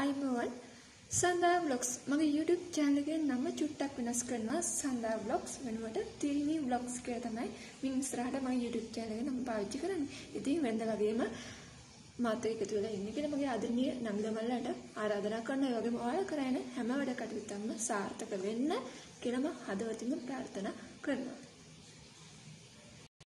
අයිබෝවන් සඳා බ්ලොග්ස් මගේ YouTube channel එකේ නම චුට්ටක් වෙනස් කරනවා සඳා බ්ලොග්ස් වෙනුවට තිරිණි බ්ලොග්ස් කියලා තමයි මින් ඉස්සරහට මගේ YouTube channel එක නම පාවිච්චි කරන්නේ. ඉතින් වෙනද වගේම මාත් එක්ක එකතු වෙලා ඉන්න කියලා මගේ ආදරණීය නංගිමල්ලන්ට ආරාධනා කරනවා. ඒ වගේම ඔයාලා කරගෙන හැම වැඩ කටයුත්තක්ම සාර්ථක වෙන්න කියලා මම හදවතින්ම ප්‍රාර්ථනා කරනවා.